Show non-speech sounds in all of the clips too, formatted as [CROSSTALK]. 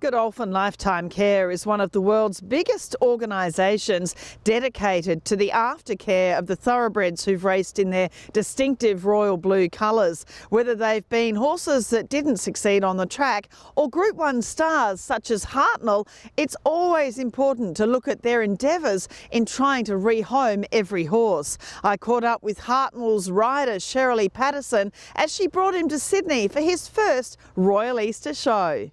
Godolphin Lifetime Care is one of the world's biggest organisations dedicated to the aftercare of the thoroughbreds who've raced in their distinctive royal blue colours. Whether they've been horses that didn't succeed on the track or Group 1 stars such as Hartnell, it's always important to look at their endeavours in trying to rehome every horse. I caught up with Hartnell's rider Sheralee Patterson as she brought him to Sydney for his first Royal Easter show.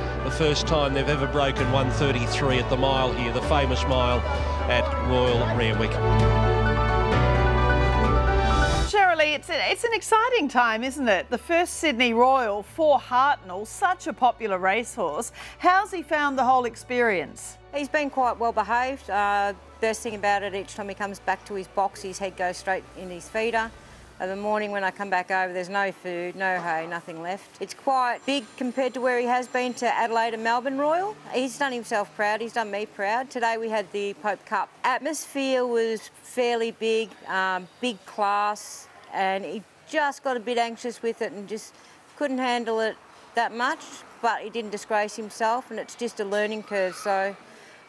The first time they've ever broken 133 at the mile here, the famous mile at Royal Randwick. Sheralee, it's, a, it's an exciting time, isn't it? The first Sydney Royal for Hartnell, such a popular racehorse. How's he found the whole experience? He's been quite well behaved. Uh, best thing about it, each time he comes back to his box, his head goes straight in his feeder. The morning when I come back over, there's no food, no hay, nothing left. It's quite big compared to where he has been to Adelaide and Melbourne Royal. He's done himself proud, he's done me proud. Today we had the Pope Cup. Atmosphere was fairly big, um, big class, and he just got a bit anxious with it and just couldn't handle it that much, but he didn't disgrace himself, and it's just a learning curve. So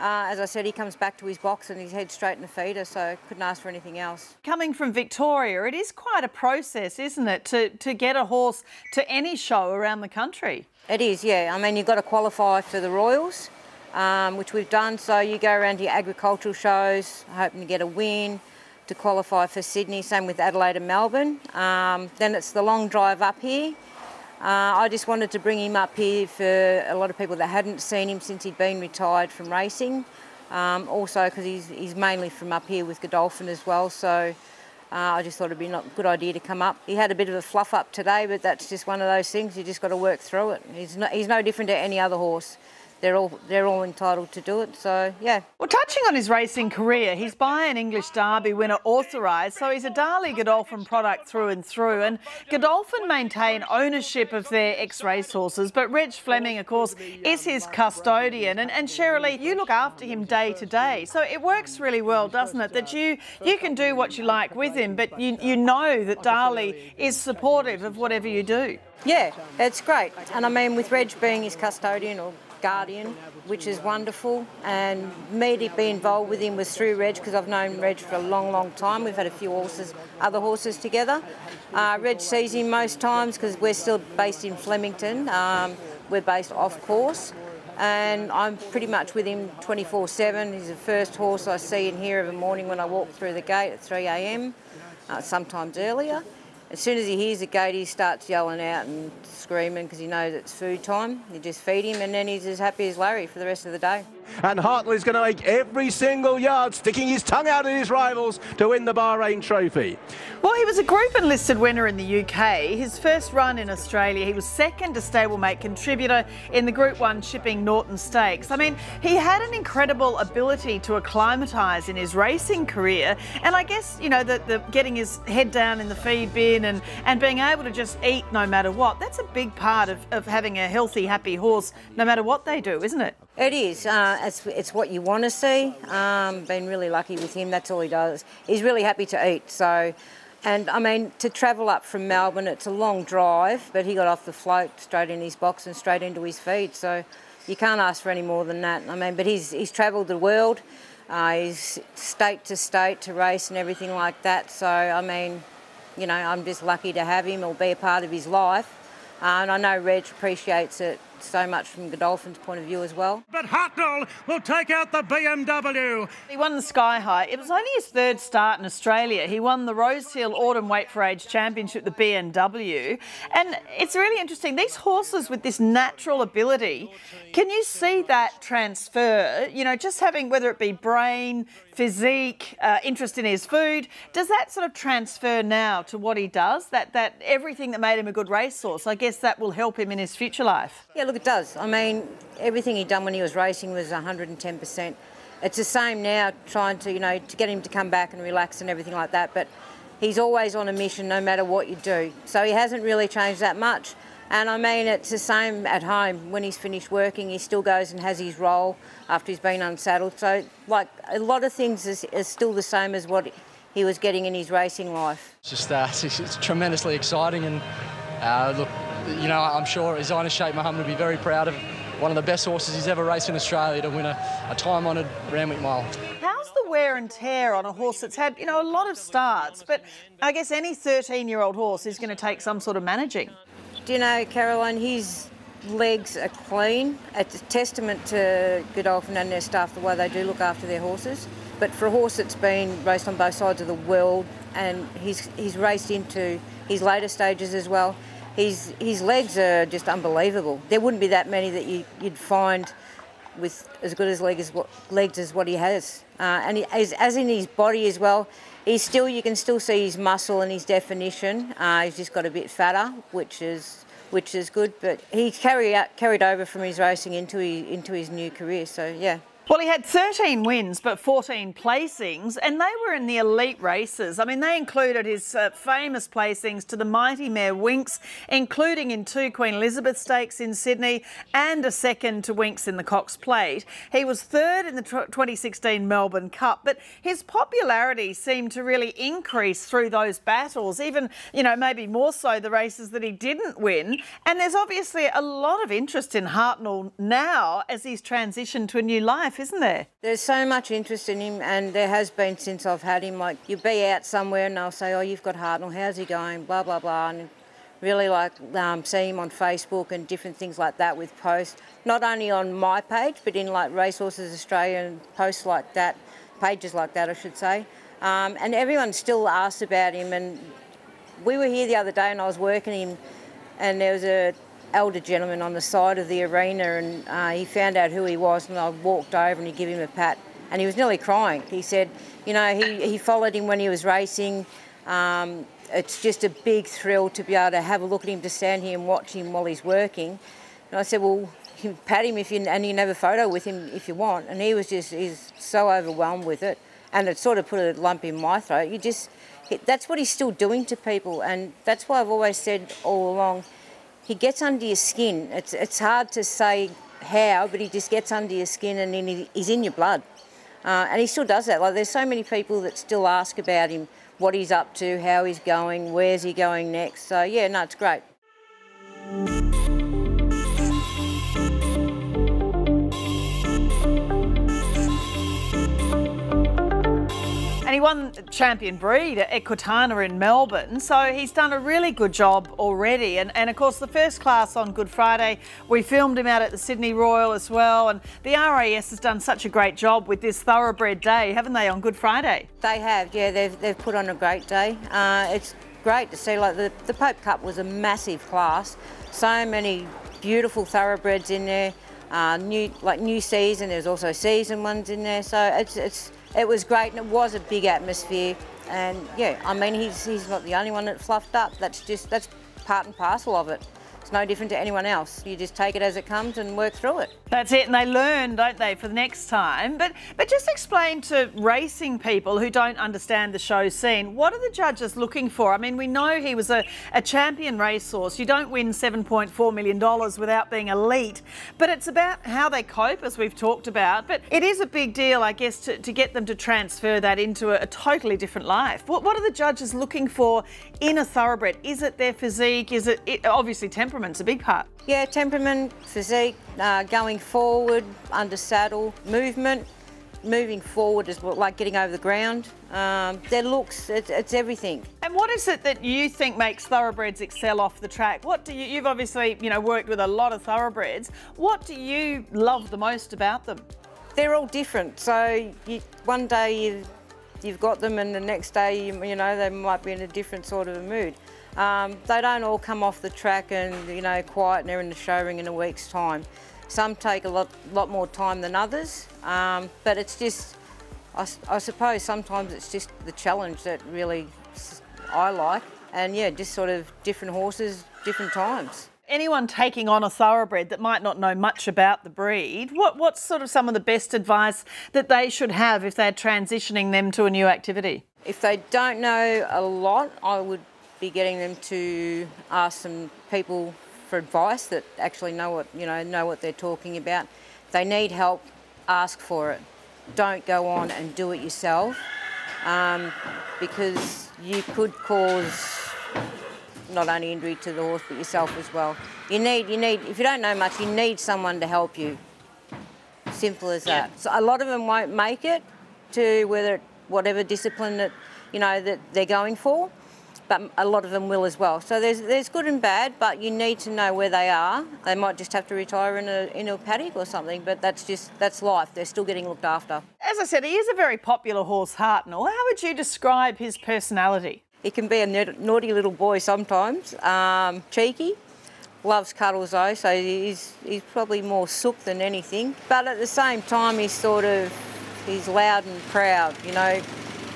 uh, as I said, he comes back to his box and he's head straight in the feeder, so couldn't ask for anything else. Coming from Victoria, it is quite a process, isn't it, to, to get a horse to any show around the country? It is, yeah. I mean, you've got to qualify for the Royals, um, which we've done. So you go around to your agricultural shows, hoping to get a win to qualify for Sydney, same with Adelaide and Melbourne. Um, then it's the long drive up here. Uh, I just wanted to bring him up here for a lot of people that hadn't seen him since he'd been retired from racing. Um, also because he's, he's mainly from up here with Godolphin as well, so uh, I just thought it'd be a good idea to come up. He had a bit of a fluff up today, but that's just one of those things. You just got to work through it. He's no, he's no different to any other horse they're all they're all entitled to do it. So yeah. Well, touching on his racing career, he's by an English Derby winner Authorized, so he's a Darley Godolphin product through and through. And Godolphin maintain ownership of their ex-race horses, but Reg Fleming, of course, is his custodian. And and Sheralee, you look after him day to day, so it works really well, doesn't it? That you you can do what you like with him, but you you know that Darley is supportive of whatever you do. Yeah, it's great. And I mean, with Reg being his custodian or guardian, which is wonderful. And me to be involved with him was through Reg because I've known Reg for a long, long time. We've had a few horses, other horses together. Uh, Reg sees him most times because we're still based in Flemington. Um, we're based off course. And I'm pretty much with him 24 7. He's the first horse I see and hear of a morning when I walk through the gate at 3 a.m., uh, sometimes earlier. As soon as he hears the gate, he starts yelling out and screaming because he knows it's food time. You just feed him, and then he's as happy as Larry for the rest of the day. And Hartnell's going to make every single yard, sticking his tongue out at his rivals to win the Bahrain Trophy. Well, he was a group enlisted winner in the UK. His first run in Australia, he was second to stablemate Contributer in the Group 1 Chipping Norton Stakes. I mean, he had an incredible ability to acclimatise in his racing career. And I guess, you know, the, the getting his head down in the feed bin and, and being able to just eat no matter what, that's a big part of, of having a healthy, happy horse no matter what they do, isn't it? It is. Uh, it's, it's what you want to see. Um, been really lucky with him. That's all he does. He's really happy to eat. So, and I mean, to travel up from Melbourne, it's a long drive, but he got off the float straight in his box and straight into his feed. So, you can't ask for any more than that. I mean, but he's he's travelled the world. Uh, he's state to state to race and everything like that. So, I mean, you know, I'm just lucky to have him or be a part of his life. Uh, and I know Reg appreciates it so much from Godolphin's point of view as well. But Hartnell will take out the BMW. He won the Sky High. It was only his third start in Australia. He won the Rosehill Autumn Weight for Age Championship, the BMW. And it's really interesting. These horses with this natural ability, can you see that transfer? You know, just having whether it be brain, physique, uh, interest in his food, does that sort of transfer now to what he does? That that everything that made him a good racehorse, I guess that will help him in his future life. Yeah, look, it does. I mean, everything he'd done when he was racing was 110%. It's the same now, trying to, you know, to get him to come back and relax and everything like that. But he's always on a mission no matter what you do. So he hasn't really changed that much. And I mean, it's the same at home. When he's finished working, he still goes and has his role after he's been unsaddled. So, like, a lot of things is, is still the same as what he was getting in his racing life. It's just uh, [LAUGHS] it's, it's, tremendously exciting, and uh, look, you know, I'm sure His Highness Sheikh Mohammed would be very proud of one of the best horses he's ever raced in Australia to win a, a time-honoured Randwick Mile. How's the wear and tear on a horse that's had, you know, a lot of starts, but I guess any 13-year-old horse is going to take some sort of managing. Do you know, Caroline, his legs are clean. It's a testament to Godolphin and their staff the way they do look after their horses. But for a horse that's been raced on both sides of the world and he's, he's raced into his later stages as well, his, his legs are just unbelievable. There wouldn't be that many that you, would find with as good as leg as what, legs as what he has. Uh, and he, as, as in his body as well, he's still you can still see his muscle and his definition. Uh, he's just got a bit fatter, which is which is good. But he's carried carried over from his racing into his, into his new career. So yeah. Well, he had 13 wins but 14 placings, and they were in the elite races. I mean, they included his uh, famous placings to the mighty mare Winks, including in two Queen Elizabeth Stakes in Sydney and a second to Winks in the Cox Plate. He was third in the 2016 Melbourne Cup, but his popularity seemed to really increase through those battles, even, you know, maybe more so the races that he didn't win. And there's obviously a lot of interest in Hartnell now as he's transitioned to a new life life, isn't there? There's so much interest in him, and there has been since I've had him. Like, you'd be out somewhere and they'll say, Oh, you've got Hartnell, how's he going? Blah, blah, blah. And really like um, see him on Facebook and different things like that with posts, not only on my page, but in like Racehorses Australia and posts like that, pages like that, I should say. Um, and everyone still asks about him. And we were here the other day and I was working him, and there was a elder gentleman on the side of the arena and uh, he found out who he was and I walked over and he gave him a pat and he was nearly crying. He said, you know, he, he followed him when he was racing. Um, it's just a big thrill to be able to have a look at him, to stand here and watch him while he's working. And I said, well, you pat him if you, and you can have a photo with him if you want. And he was just, he's so overwhelmed with it. And it sort of put a lump in my throat. You just, that's what he's still doing to people. And that's why I've always said all along, he gets under your skin. It's, it's hard to say how, but he just gets under your skin and then he's in your blood. Uh, and he still does that. Like there's so many people that still ask about him, what he's up to, how he's going, where's he going next. So yeah, no, it's great. Won champion breed at Equitana in Melbourne. So he's done a really good job already. And, and of course, the first class on Good Friday, we filmed him out at the Sydney Royal as well. And the RAS has done such a great job with this thoroughbred day, haven't they, on Good Friday? They have, yeah. They've, they've put on a great day. Uh, it's great to see, like, the, the Pope Cup was a massive class. So many beautiful thoroughbreds in there. Uh, new, like new season, there's also season ones in there. So it's, it's it was great and it was a big atmosphere. And yeah, I mean, he's, he's not the only one that fluffed up. That's just, that's part and parcel of it no different to anyone else. You just take it as it comes and work through it. That's it, and they learn, don't they, for the next time. But but just explain to racing people who don't understand the show scene, what are the judges looking for? I mean, we know he was a, a champion racehorse. You don't win $7.4 million without being elite, but it's about how they cope, as we've talked about. But it is a big deal, I guess, to, to get them to transfer that into a, a totally different life. What, what are the judges looking for in a thoroughbred? Is it their physique? Is it, it obviously temperament? Temperament's a big part. Yeah, temperament, physique, uh, going forward, under saddle, movement, moving forward is like getting over the ground. Um, their looks, it's, it's, everything. And what is it that you think makes thoroughbreds excel off the track? What do you, you've obviously, you know, worked with a lot of thoroughbreds. What do you love the most about them? They're all different. So you, one day you, you've got them and the next day, you, you know, they might be in a different sort of a mood. Um, they don't all come off the track and, you know, quiet and they're in the show ring in a week's time. Some take a lot, lot more time than others, um, but it's just, I, I, suppose sometimes it's just the challenge that really I like. And yeah, just sort of different horses, different times. anyone taking on a thoroughbred that might not know much about the breed, what, what's sort of some of the best advice that they should have if they're transitioning them to a new activity? If they don't know a lot, I would be getting them to ask some people for advice that actually know what you know know what they're talking about. If they need help, ask for it. Don't go on and do it yourself um, because you could cause not only injury to the horse but yourself as well. You need you need if you don't know much, you need someone to help you. Simple as that. So a lot of them won't make it to whether whatever discipline that you know that they're going for, but a lot of them will as well. So there's there's good and bad, but you need to know where they are. They might just have to retire in a in a paddock or something, but that's just that's life. They're still getting looked after. As I said, he is a very popular horse, Hartnell. How would you describe his personality? He can be a naughty little boy sometimes, um, cheeky. Loves cuddles though, so he's he's probably more sook than anything. But at the same time, he's sort of he's loud and proud. You know,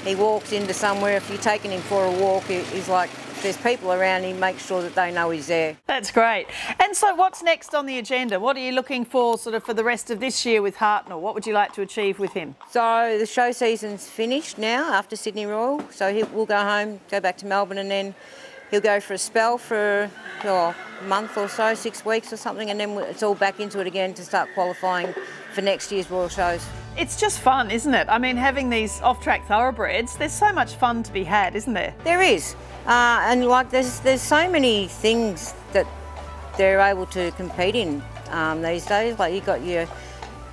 he walks into somewhere. If you're taking him for a walk, he's like if there's people around, he makes sure that they know he's there. That's great. And so, what's next on the agenda? What are you looking for, sort of, for the rest of this year with Hartnell? What would you like to achieve with him? So the show season's finished now after Sydney Royal. So he, we'll go home, go back to Melbourne, and then he'll go for a spell for oh, a month or so, six weeks or something, and then it's all back into it again to start qualifying for next year's Royal Shows. It's just fun, isn't it? I mean, having these off-track thoroughbreds, there's so much fun to be had, isn't there? There is. Uh, and like there's there's so many things that they're able to compete in um, these days. Like you got your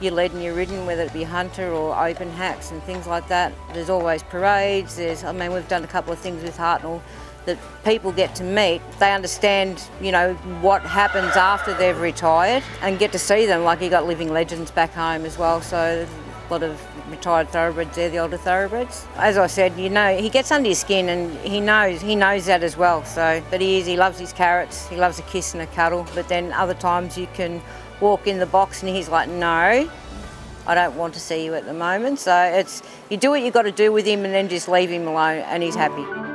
your led and your ridden, whether it be hunter or open hacks and things like that. There's always parades. There's I mean we've done a couple of things with Hartnell that people get to meet. They understand, you know, what happens after they've retired and get to see them. Like you got living legends back home as well. So a lot of retired thoroughbreds there, the older thoroughbreds. As I said, you know, he gets under your skin and he knows he knows that as well. So, but he is, he loves his carrots, he loves a kiss and a cuddle. But then other times you can walk in the box and he's like, no, I don't want to see you at the moment. So it's you do what you've got to do with him and then just leave him alone and he's happy.